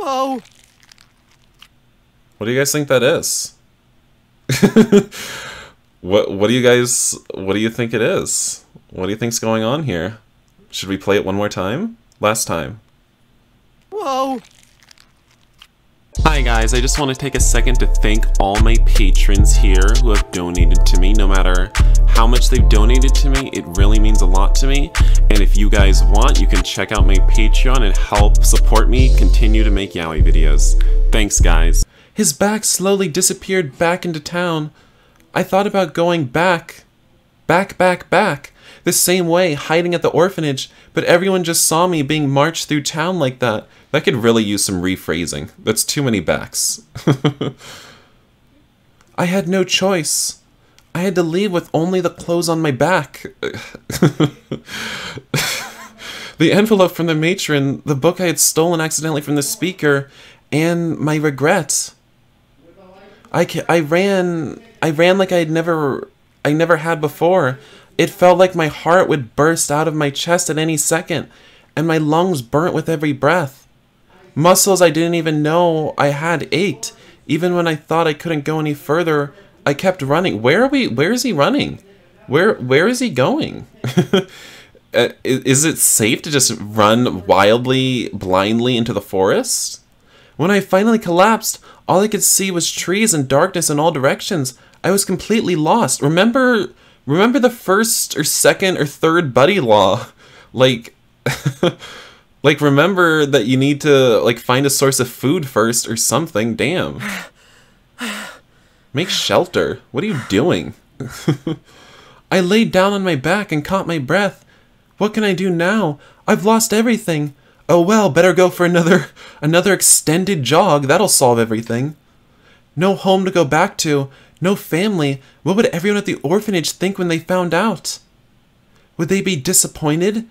Whoa! What do you guys think that is? what what do you guys what do you think it is? What do you think's going on here? Should we play it one more time? Last time. Whoa! Hi guys, I just want to take a second to thank all my patrons here who have donated to me. No matter how much they've donated to me, it really means a lot to me. And if you guys want, you can check out my Patreon and help support me continue to make yaoi videos. Thanks guys. His back slowly disappeared back into town. I thought about going back. Back, back, back. The same way, hiding at the orphanage, but everyone just saw me being marched through town like that. That could really use some rephrasing. That's too many backs. I had no choice. I had to leave with only the clothes on my back. the envelope from the matron, the book I had stolen accidentally from the speaker, and my regret. I, I ran I ran like I had never I never had before. It felt like my heart would burst out of my chest at any second, and my lungs burnt with every breath. Muscles I didn't even know I had ached. Even when I thought I couldn't go any further, I kept running. Where are we? Where is he running? Where Where is he going? Uh, is it safe to just run wildly, blindly into the forest? When I finally collapsed, all I could see was trees and darkness in all directions. I was completely lost. Remember remember the first or second or third buddy law? Like like remember that you need to like find a source of food first or something. Damn. Make shelter. What are you doing? I laid down on my back and caught my breath. What can I do now? I've lost everything. Oh well, better go for another another extended jog. That'll solve everything. No home to go back to, no family. What would everyone at the orphanage think when they found out? Would they be disappointed?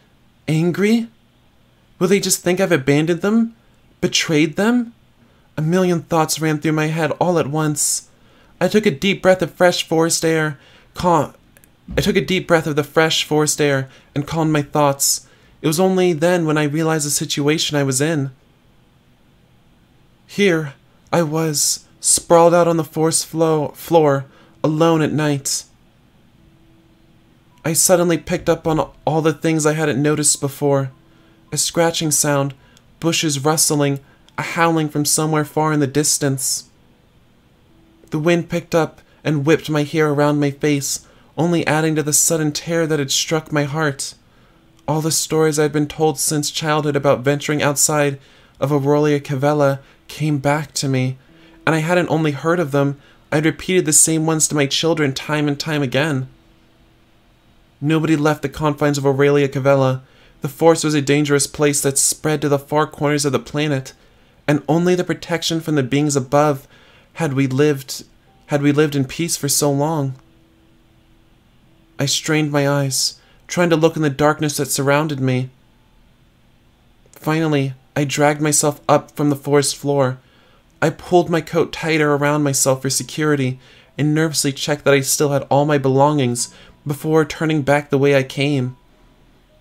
Angry? Will they just think I've abandoned them? Betrayed them? A million thoughts ran through my head all at once. I took a deep breath of fresh forest air, cal- I took a deep breath of the fresh forest air and calmed my thoughts. It was only then when I realized the situation I was in. Here, I was, sprawled out on the forest flo- floor, alone at night. I suddenly picked up on all the things I hadn't noticed before a scratching sound, bushes rustling, a howling from somewhere far in the distance. The wind picked up and whipped my hair around my face, only adding to the sudden terror that had struck my heart. All the stories I had been told since childhood about venturing outside of Aurelia Cavella came back to me, and I hadn't only heard of them, I'd repeated the same ones to my children time and time again. Nobody left the confines of Aurelia Cavella. The forest was a dangerous place that spread to the far corners of the planet, and only the protection from the beings above had we lived had we lived in peace for so long. I strained my eyes, trying to look in the darkness that surrounded me. Finally, I dragged myself up from the forest floor. I pulled my coat tighter around myself for security and nervously checked that I still had all my belongings before turning back the way I came.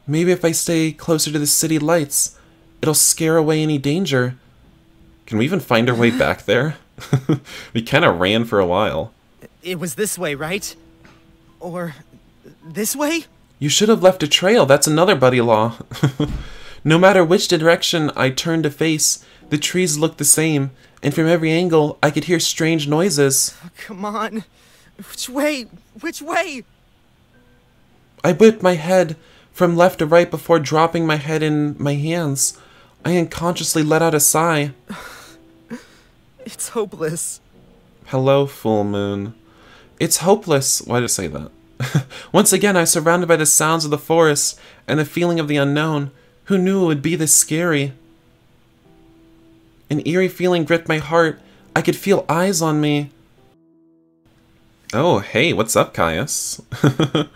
Maybe if I stay closer to the city lights, it'll scare away any danger. Can we even find our way back there? we kind of ran for a while. It was this way, right? Or this way? You should have left a trail. That's another buddy law. no matter which direction I turned to face, the trees looked the same, and from every angle I could hear strange noises. Oh, come on. Which way? Which way? I whipped my head from left to right before dropping my head in my hands. I unconsciously let out a sigh. It's hopeless. Hello, full moon. It's hopeless. Why did I say that? Once again, I was surrounded by the sounds of the forest and the feeling of the unknown. Who knew it would be this scary? An eerie feeling gripped my heart. I could feel eyes on me. Oh, hey, what's up, Caius?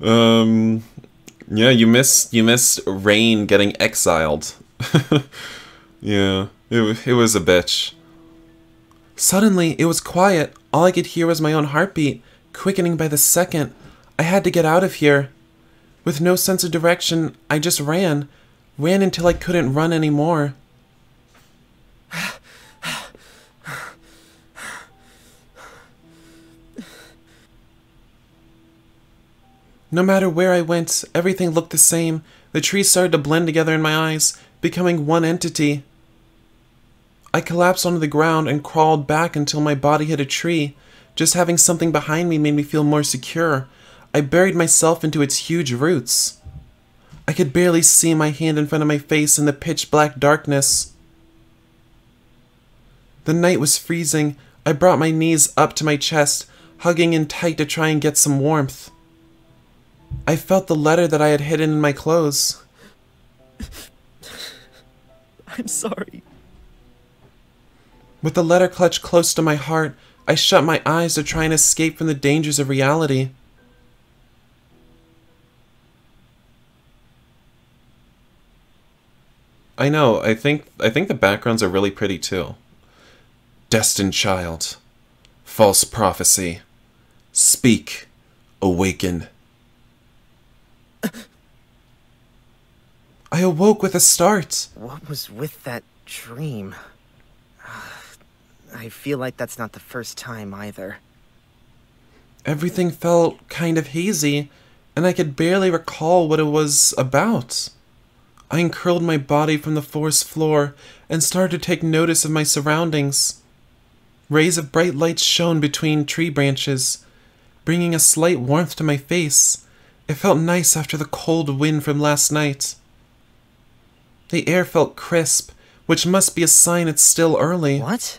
um, yeah, you missed you missed Rain getting exiled. yeah, it it was a bitch. Suddenly, it was quiet. All I could hear was my own heartbeat, quickening by the second. I had to get out of here. With no sense of direction, I just ran. Ran until I couldn't run anymore. No matter where I went, everything looked the same. The trees started to blend together in my eyes, becoming one entity. I collapsed onto the ground and crawled back until my body hit a tree. Just having something behind me made me feel more secure. I buried myself into its huge roots. I could barely see my hand in front of my face in the pitch black darkness. The night was freezing. I brought my knees up to my chest, hugging in tight to try and get some warmth. I felt the letter that I had hidden in my clothes. I'm sorry. With the letter clutched close to my heart, I shut my eyes to try and escape from the dangers of reality. I know, I think I think the backgrounds are really pretty too. Destined child. False prophecy. Speak. Awaken. I awoke with a start. What was with that dream? I feel like that's not the first time either. Everything felt kind of hazy, and I could barely recall what it was about. I uncurled my body from the forest floor and started to take notice of my surroundings. Rays of bright light shone between tree branches, bringing a slight warmth to my face. It felt nice after the cold wind from last night. The air felt crisp, which must be a sign it's still early. What?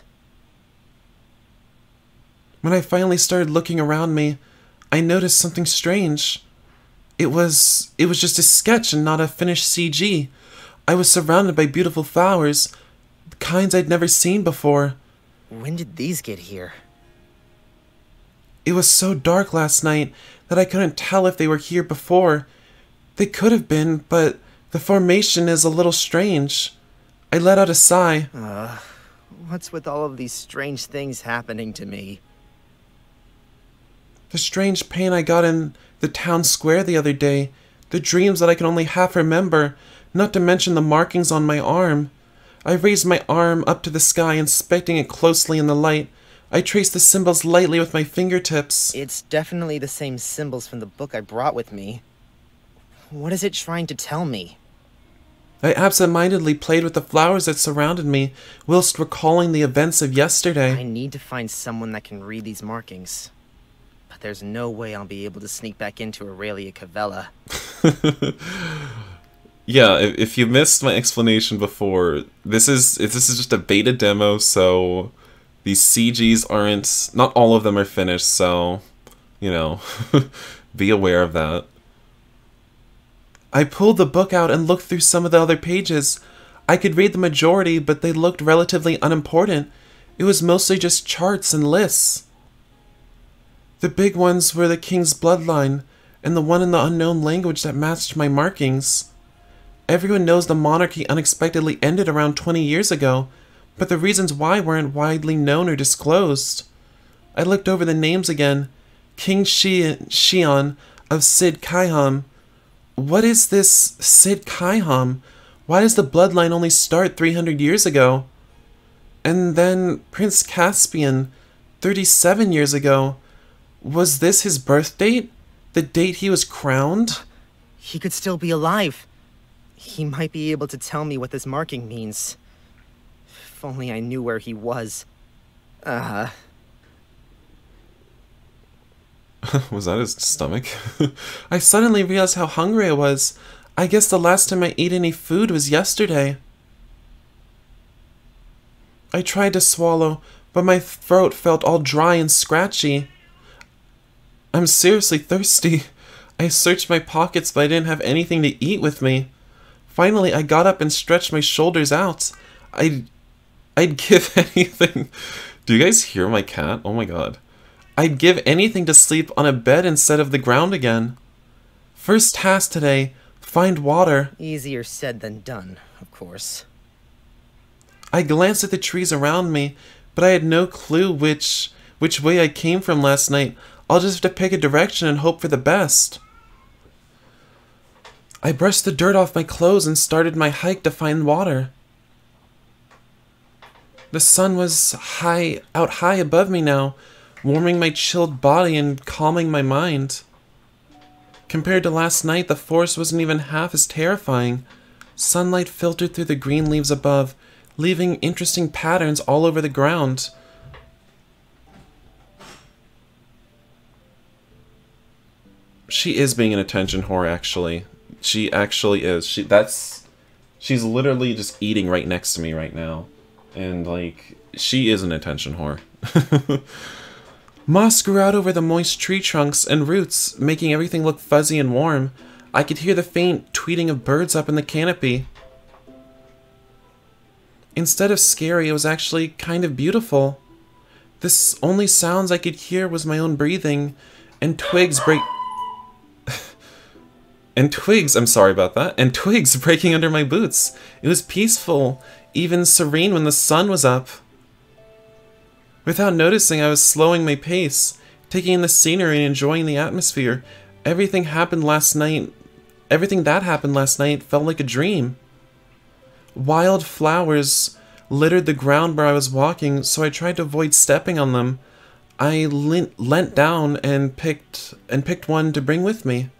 When I finally started looking around me, I noticed something strange. It was it was just a sketch and not a finished CG. I was surrounded by beautiful flowers, kinds I'd never seen before. When did these get here? It was so dark last night that I couldn't tell if they were here before. They could have been, but the formation is a little strange. I let out a sigh. Uh, what's with all of these strange things happening to me? The strange pain I got in the town square the other day, the dreams that I can only half remember, not to mention the markings on my arm. I raised my arm up to the sky, inspecting it closely in the light. I traced the symbols lightly with my fingertips. It's definitely the same symbols from the book I brought with me. What is it trying to tell me? I absent-mindedly played with the flowers that surrounded me, whilst recalling the events of yesterday. I need to find someone that can read these markings. But there's no way I'll be able to sneak back into Aurelia Cavella. yeah, if, if you missed my explanation before, this is this is just a beta demo, so these CGs aren't not all of them are finished, so you know, be aware of that. I pulled the book out and looked through some of the other pages. I could read the majority, but they looked relatively unimportant. It was mostly just charts and lists. The big ones were the king's bloodline, and the one in the unknown language that matched my markings. Everyone knows the monarchy unexpectedly ended around 20 years ago, but the reasons why weren't widely known or disclosed. I looked over the names again. King Xian of Sid Kaiham. What is this Sid Kaiham? Why does the bloodline only start 300 years ago? And then Prince Caspian, 37 years ago. Was this his birth date? The date he was crowned? He could still be alive. He might be able to tell me what this marking means. If only I knew where he was. Uh. was that his stomach? I suddenly realized how hungry I was. I guess the last time I ate any food was yesterday. I tried to swallow, but my throat felt all dry and scratchy. I'm seriously thirsty. I searched my pockets, but I didn't have anything to eat with me. Finally, I got up and stretched my shoulders out. I'd, I'd give anything. Do you guys hear my cat? Oh my god. I'd give anything to sleep on a bed instead of the ground again. First task today find water. Easier said than done, of course. I glanced at the trees around me, but I had no clue which which way I came from last night. I'll just have to pick a direction and hope for the best. I brushed the dirt off my clothes and started my hike to find water. The sun was high out high above me now, warming my chilled body and calming my mind. Compared to last night, the forest wasn't even half as terrifying. Sunlight filtered through the green leaves above, leaving interesting patterns all over the ground. She is being an attention whore, actually. She actually is. She that's she's literally just eating right next to me right now. And like she is an attention whore. Moss grew out over the moist tree trunks and roots, making everything look fuzzy and warm. I could hear the faint tweeting of birds up in the canopy. Instead of scary, it was actually kind of beautiful. This only sounds I could hear was my own breathing, and twigs break. And twigs, I'm sorry about that, and twigs breaking under my boots. It was peaceful, even serene when the sun was up. Without noticing, I was slowing my pace, taking in the scenery and enjoying the atmosphere. Everything happened last night. Everything that happened last night felt like a dream. Wild flowers littered the ground where I was walking, so I tried to avoid stepping on them. I leant, down and picked and picked one to bring with me.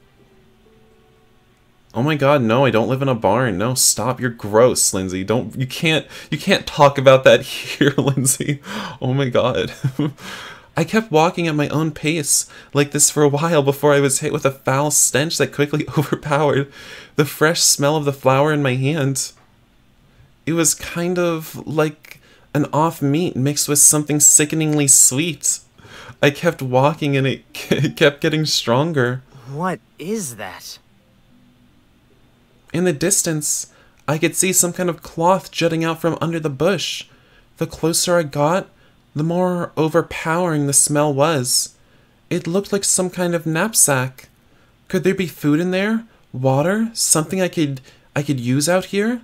Oh my god, no, I don't live in a barn. No, stop. You're gross, Lindsay. Don't you can't you can't talk about that here, Lindsay. Oh my god. I kept walking at my own pace like this for a while before I was hit with a foul stench that quickly overpowered the fresh smell of the flower in my hand. It was kind of like an off meat mixed with something sickeningly sweet. I kept walking and it kept getting stronger. What is that? In the distance, I could see some kind of cloth jutting out from under the bush. The closer I got, the more overpowering the smell was. It looked like some kind of knapsack. Could there be food in there? Water? Something I could I could use out here?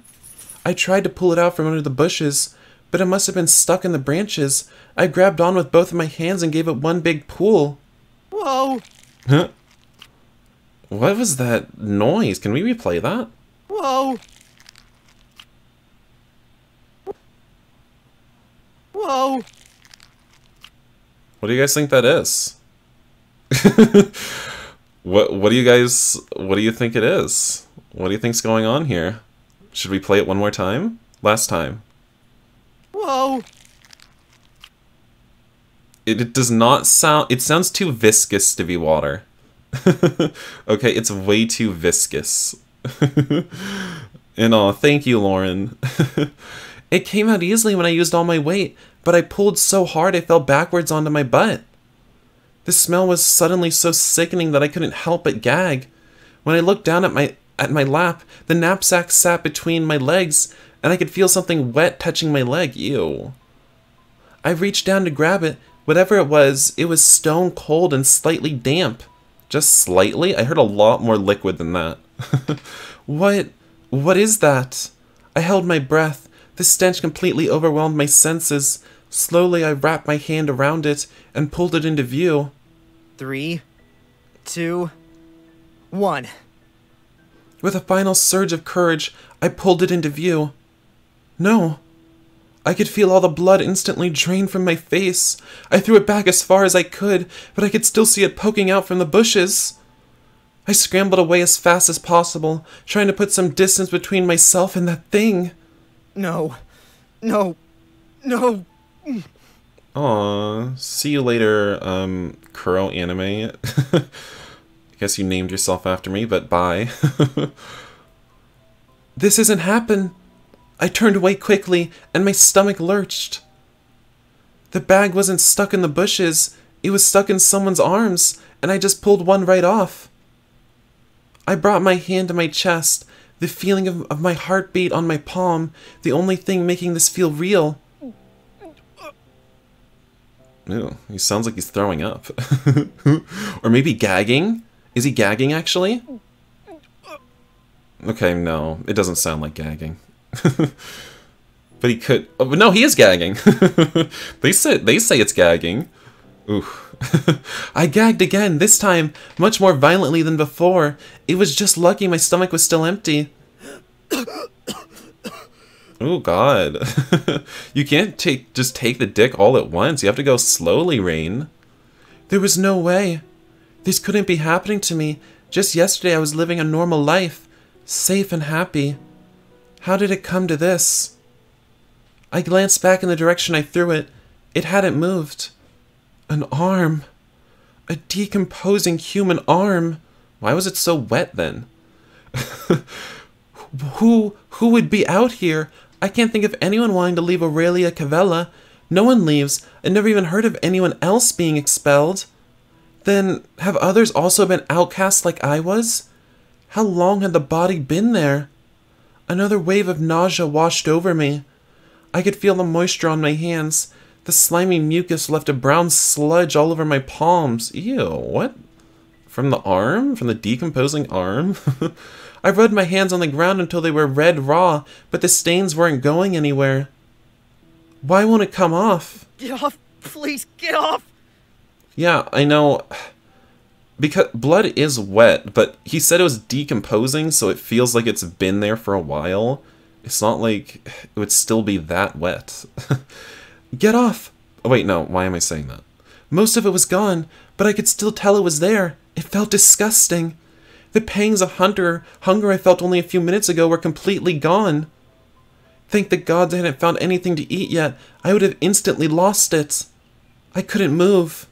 I tried to pull it out from under the bushes, but it must have been stuck in the branches. I grabbed on with both of my hands and gave it one big pull. Whoa! Huh? What was that noise? Can we replay that? Whoa! Whoa! What do you guys think that is? what what do you guys what do you think it is? What do you think's going on here? Should we play it one more time? Last time. Whoa! It, it does not sound it sounds too viscous to be water. okay, it's way too viscous. and oh, thank you, Lauren. it came out easily when I used all my weight, but I pulled so hard I fell backwards onto my butt. The smell was suddenly so sickening that I couldn't help but gag. When I looked down at my at my lap, the knapsack sat between my legs, and I could feel something wet touching my leg. Ew. I reached down to grab it. Whatever it was, it was stone cold and slightly damp. Just slightly? I heard a lot more liquid than that. what? What is that? I held my breath. The stench completely overwhelmed my senses. Slowly, I wrapped my hand around it and pulled it into view. Three, two, one. With a final surge of courage, I pulled it into view. No. I could feel all the blood instantly drain from my face. I threw it back as far as I could, but I could still see it poking out from the bushes. I scrambled away as fast as possible, trying to put some distance between myself and that thing. No. No. No. Aw, see you later, um, Kuro anime. I guess you named yourself after me, but bye. this isn't happen. I turned away quickly, and my stomach lurched. The bag wasn't stuck in the bushes, it was stuck in someone's arms, and I just pulled one right off. I brought my hand to my chest, the feeling of, of my heartbeat on my palm, the only thing making this feel real. Ew, he sounds like he's throwing up. or maybe gagging? Is he gagging actually? Okay, no, it doesn't sound like gagging. but he could. Oh, no, he is gagging. they say they say it's gagging. Ooh. I gagged again, this time much more violently than before. It was just lucky my stomach was still empty. oh god. you can't take just take the dick all at once. You have to go slowly, Rain. There was no way. This couldn't be happening to me. Just yesterday I was living a normal life, safe and happy. How did it come to this? I glanced back in the direction I threw it. It hadn't moved. An arm. A decomposing human arm. Why was it so wet then? who who would be out here? I can't think of anyone wanting to leave Aurelia Cavella. No one leaves. I never even heard of anyone else being expelled. Then have others also been outcasts like I was? How long had the body been there? Another wave of nausea washed over me. I could feel the moisture on my hands. The slimy mucus left a brown sludge all over my palms. Ew, what? From the arm? From the decomposing arm? I rubbed my hands on the ground until they were red raw, but the stains weren't going anywhere. Why won't it come off? Get off! Please, get off! Yeah, I know. Because blood is wet, but he said it was decomposing, so it feels like it's been there for a while. It's not like it would still be that wet. Get off! Oh, wait, no, why am I saying that? Most of it was gone, but I could still tell it was there. It felt disgusting. The pangs of hunter, hunger I felt only a few minutes ago were completely gone. Thank the gods I hadn't found anything to eat yet. I would have instantly lost it. I couldn't move.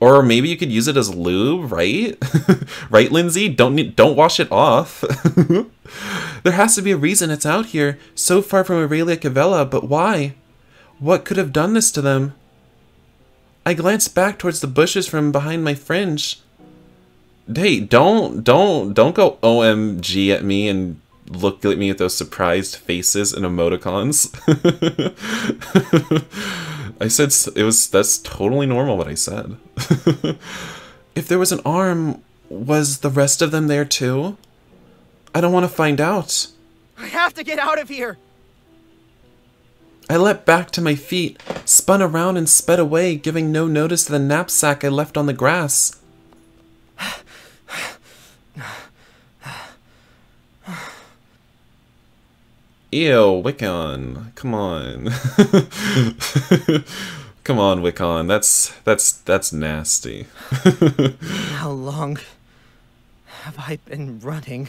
Or maybe you could use it as lube, right? right, Lindsay? Don't need, don't wash it off. there has to be a reason it's out here, so far from Aurelia Cavella, but why? What could have done this to them? I glanced back towards the bushes from behind my fringe. Hey, don't, don't, don't go OMG at me and look at me with those surprised faces and emoticons. I said it was, that's totally normal what I said. if there was an arm, was the rest of them there too? I don't want to find out. I have to get out of here! I leapt back to my feet, spun around and sped away, giving no notice to the knapsack I left on the grass. Ew, Wickon. Come on. Come on, Wickon. That's that's that's nasty. How long have I been running?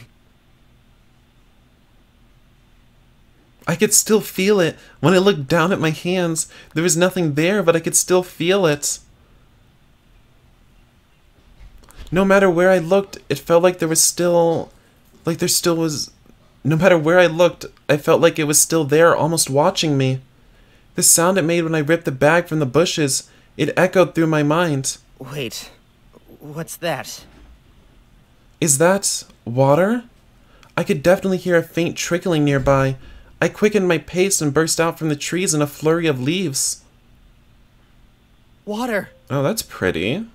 I could still feel it. When I looked down at my hands, there was nothing there, but I could still feel it. No matter where I looked, it felt like there was still like there still was no matter where I looked, I felt like it was still there, almost watching me. The sound it made when I ripped the bag from the bushes, it echoed through my mind. Wait, what's that? Is that water? I could definitely hear a faint trickling nearby. I quickened my pace and burst out from the trees in a flurry of leaves. Water! Oh, that's pretty.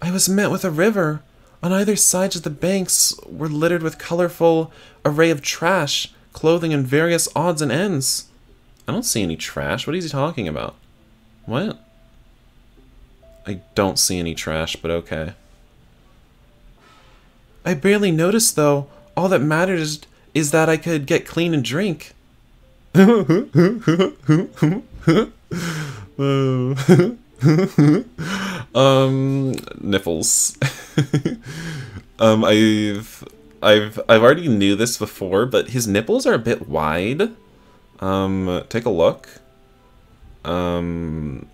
I was met with a river. On either sides of the banks were littered with colorful array of trash, clothing, and various odds and ends. I don't see any trash. What is he talking about? What? I don't see any trash, but okay. I barely noticed, though. All that matters is that I could get clean and drink. um, nipples. um, I've, I've, I've already knew this before, but his nipples are a bit wide. Um, take a look. Um,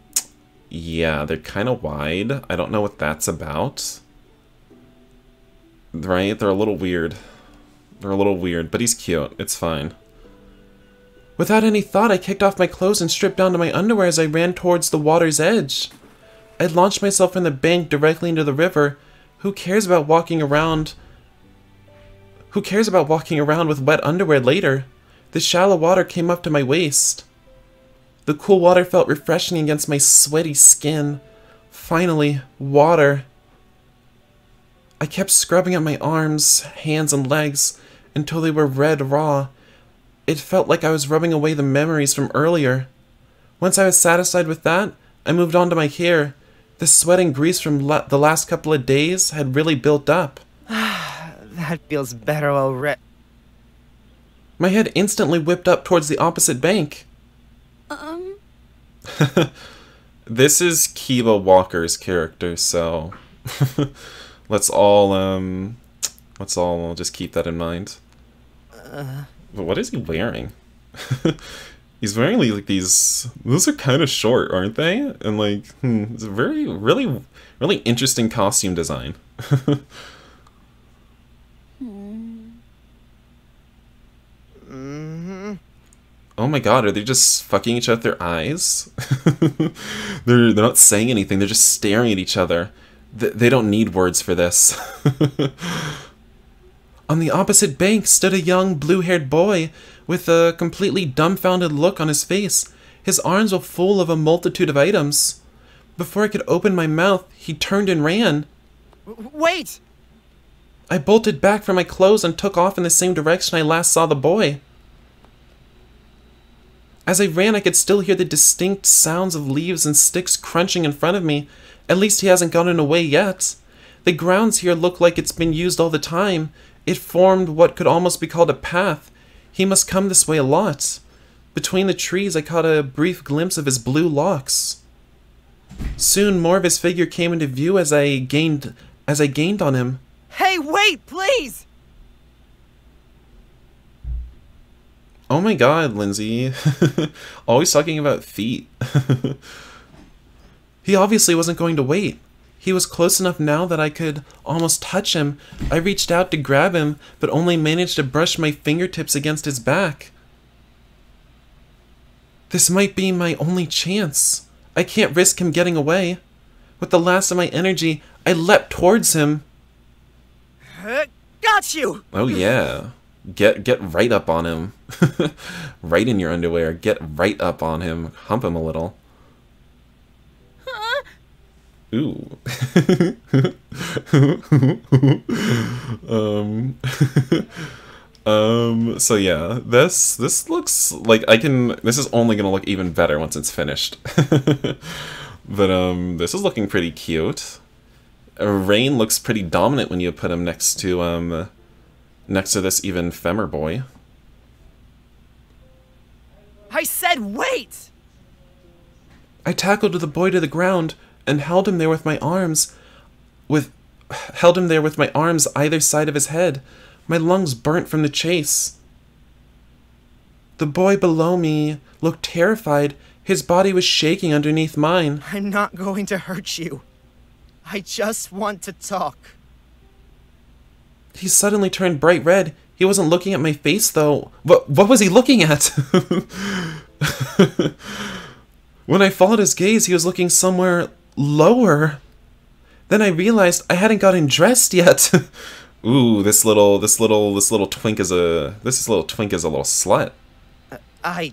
yeah, they're kind of wide. I don't know what that's about. Right? They're a little weird. They're a little weird, but he's cute. It's fine. Without any thought, I kicked off my clothes and stripped down to my underwear as I ran towards the water's edge. I launched myself from the bank directly into the river. Who cares about walking around... Who cares about walking around with wet underwear later? The shallow water came up to my waist. The cool water felt refreshing against my sweaty skin. Finally, water. I kept scrubbing at my arms, hands, and legs until they were red raw. It felt like I was rubbing away the memories from earlier. Once I was satisfied with that, I moved on to my hair. The sweat and grease from la the last couple of days had really built up. that feels better already. My head instantly whipped up towards the opposite bank. Um. this is Kiba Walker's character, so let's all um, let's all just keep that in mind. Uh, But what is he wearing? He's wearing like these. Those are kind of short, aren't they? And like, hmm, it's a very, really, really interesting costume design. mm-hmm. Oh my god, are they just fucking each other their eyes? they're they're not saying anything. They're just staring at each other. Th- they don't need words for this. on the opposite bank stood a young blue-haired boy with a completely dumbfounded look on his face. His arms were full of a multitude of items. Before I could open my mouth, he turned and ran. Wait! I bolted back for my clothes and took off in the same direction I last saw the boy. As I ran, I could still hear the distinct sounds of leaves and sticks crunching in front of me. At least he hasn't gotten away yet. The grounds here look like it's been used all the time. It formed what could almost be called a path. He must come this way a lot. Between the trees, I caught a brief glimpse of his blue locks. Soon, more of his figure came into view as I gained as I gained on him. Hey, wait, please! Oh my god, Lindsay. Always talking about feet. he obviously wasn't going to wait. He was close enough now that I could almost touch him. I reached out to grab him, but only managed to brush my fingertips against his back. This might be my only chance. I can't risk him getting away. With the last of my energy, I leapt towards him. Uh, got you! Oh yeah. Get get right up on him. right in your underwear. Get right up on him. Hump him a little. Ooh. um Um so yeah, this this looks like I can this is only going to look even better once it's finished. but um this is looking pretty cute. Rain looks pretty dominant when you put him next to um next to this even femmer boy. I said wait! I tackled the boy to the ground and held him there with my arms with held him there with my arms either side of his head. My lungs burnt from the chase. The boy below me looked terrified. His body was shaking underneath mine. I'm not going to hurt you. I just want to talk. He suddenly turned bright red. He wasn't looking at my face though. What what was he looking at? when I followed his gaze, he was looking somewhere lower. Then I realized I hadn't gotten dressed yet. Ooh, this little this little this little twink is a this little twink is a little slut. I,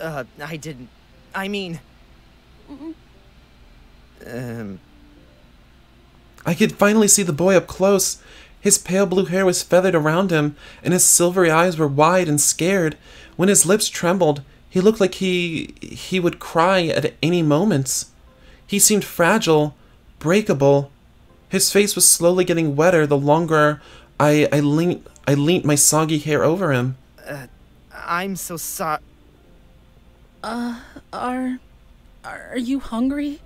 uh, I didn't. I mean. Um, I could finally see the boy up close. His pale blue hair was feathered around him, and his silvery eyes were wide and scared. When his lips trembled, he looked like he he would cry at any moment. He seemed fragile, breakable. His face was slowly getting wetter the longer I I leant I leant my soggy hair over him. I'm so sorry. Uh, are. Are you hungry?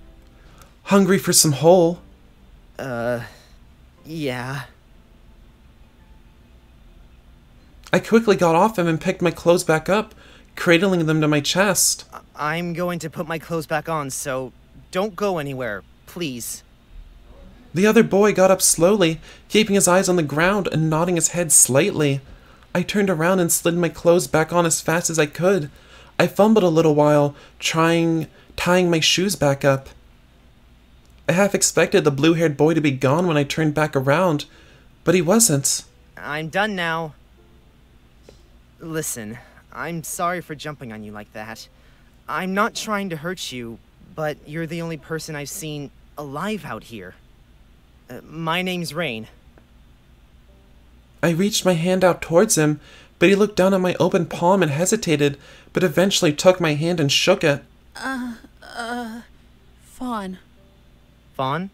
Hungry for some hole. Uh, yeah. I quickly got off him and picked my clothes back up, cradling them to my chest. I'm going to put my clothes back on, so don't go anywhere, please. The other boy got up slowly, keeping his eyes on the ground and nodding his head slightly. I turned around and slid my clothes back on as fast as I could. I fumbled a little while, trying tying my shoes back up. I half expected the blue haired boy to be gone when I turned back around, but he wasn't. I'm done now. Listen, I'm sorry for jumping on you like that. I'm not trying to hurt you, but you're the only person I've seen alive out here. Uh, my name's Rain. I reached my hand out towards him, but he looked down at my open palm and hesitated, but eventually took my hand and shook it. Uh, uh, Fawn. Fawn?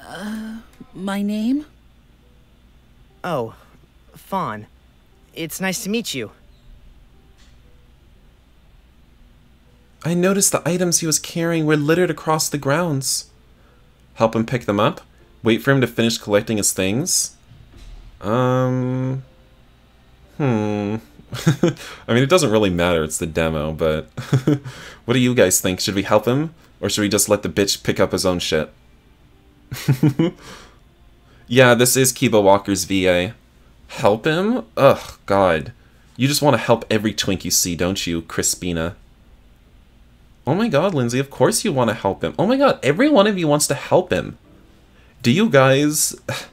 Uh, my name? Oh, Fawn. It's nice to meet you. I noticed the items he was carrying were littered across the grounds. Help him pick them up? Wait for him to finish collecting his things? Um. Hmm. I mean, it doesn't really matter. It's the demo, but what do you guys think? Should we help him? Or should we just let the bitch pick up his own shit? yeah, this is Kiba Walker's VA. Help him? Ugh, God. You just want to help every twink you see, don't you, Crispina? Oh my god, Lindsay, of course you want to help him. Oh my god, every one of you wants to help him. Do you guys.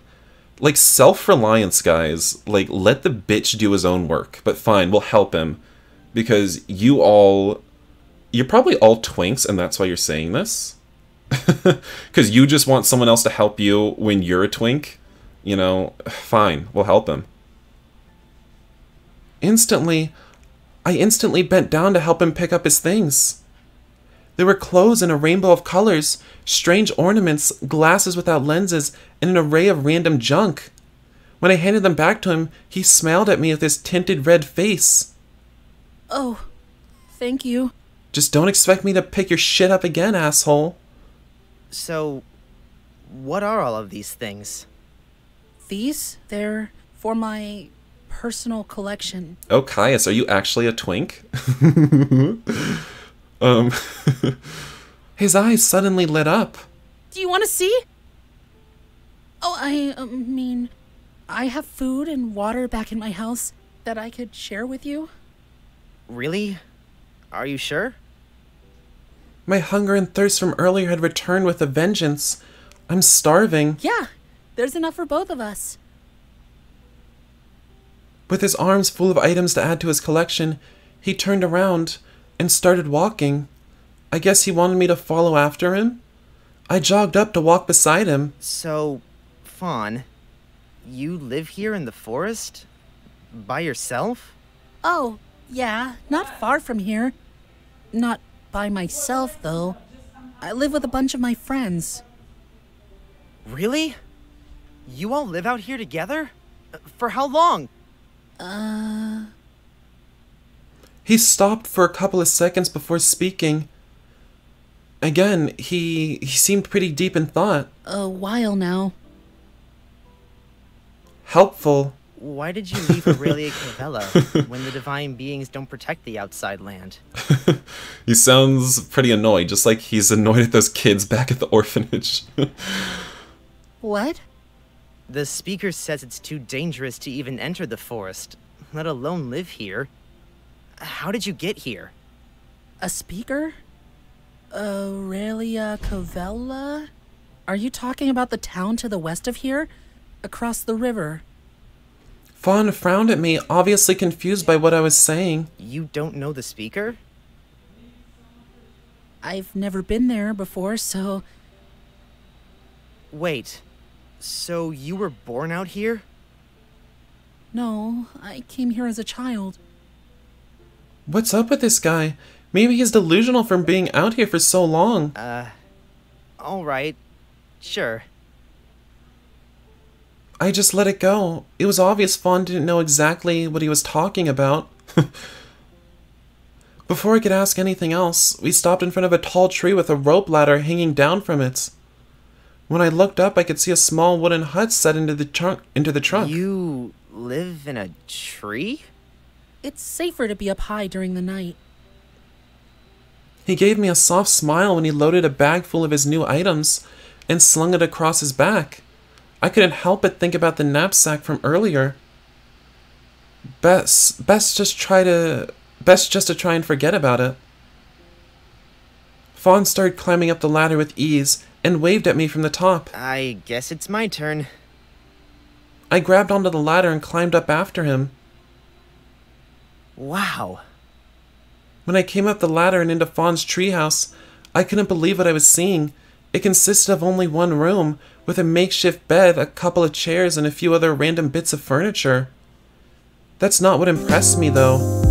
Like, self reliance, guys. Like, let the bitch do his own work. But fine, we'll help him. Because you all. You're probably all twinks, and that's why you're saying this. Because you just want someone else to help you when you're a twink. You know, fine, we'll help him. Instantly, I instantly bent down to help him pick up his things. There were clothes in a rainbow of colors, strange ornaments, glasses without lenses, and an array of random junk. When I handed them back to him, he smiled at me with his tinted red face. Oh, thank you. Just don't expect me to pick your shit up again, asshole. So, what are all of these things? These, they're for my personal collection. Oh, Caius, are you actually a twink? um, his eyes suddenly lit up. Do you want to see? Oh, I uh, mean, I have food and water back in my house that I could share with you. Really? Are you sure? My hunger and thirst from earlier had returned with a vengeance. I'm starving. Yeah, there's enough for both of us. With his arms full of items to add to his collection, he turned around and started walking. I guess he wanted me to follow after him? I jogged up to walk beside him. So, Fawn, you live here in the forest? By yourself? Oh, yeah, not far from here. Not by myself, though. I live with a bunch of my friends. Really? You all live out here together? Uh, For how long? Uh, He stopped for a couple of seconds before speaking. Again, he he seemed pretty deep in thought. a while now. Helpful. Why did you leave Aurelia Cavella when the divine beings don't protect the outside land? He sounds pretty annoyed, just like he's annoyed at those kids back at the orphanage. What? The speaker says it's too dangerous to even enter the forest, let alone live here. How did you get here? A speaker? Aurelia Cavella? Are you talking about the town to the west of here? Across the river. Fawn frowned at me, obviously confused by what I was saying. You don't know the speaker? I've never been there before, so Wait, so you were born out here? no, I came here as a child. What's up with this guy? Maybe he's delusional from being out here for so long. Uh, alright. Sure. I just let it go. It was obvious Fawn didn't know exactly what he was talking about. Before I could ask anything else, we stopped in front of a tall tree with a rope ladder hanging down from it. When I looked up, I could see a small wooden hut set into the trunk. Into the trunk. You live in a tree? It's safer to be up high during the night. He gave me a soft smile when he loaded a bag full of his new items and slung it across his back. I couldn't help but think about the knapsack from earlier. Best, best just try to, best just to try and forget about it. Fawn started climbing up the ladder with ease and waved at me from the top. I guess it's my turn. I grabbed onto the ladder and climbed up after him. Wow. When I came up the ladder and into Fawn's treehouse, I couldn't believe what I was seeing. It consisted of only one room, with a makeshift bed, a couple of chairs, and a few other random bits of furniture. That's not what impressed me, though.